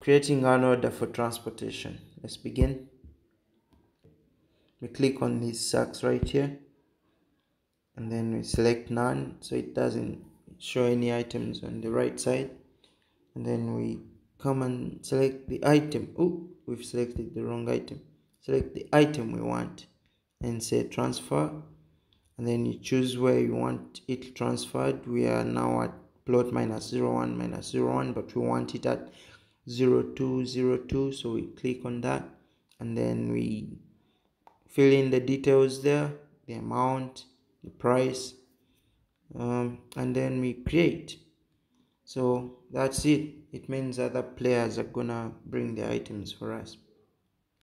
creating an order for transportation. Let's begin. We click on these sacks right here and then we select none so it doesn't show any items on the right side. And then we come and select the item. Oh we've selected the wrong item. Select the item we want and say transfer. And then you choose where you want it transferred. We are now at plot minus 01 minus 01 but we want it at 0202 so we click on that and then we fill in the details there the amount the price um, and then we create. So that's it. It means other players are gonna bring the items for us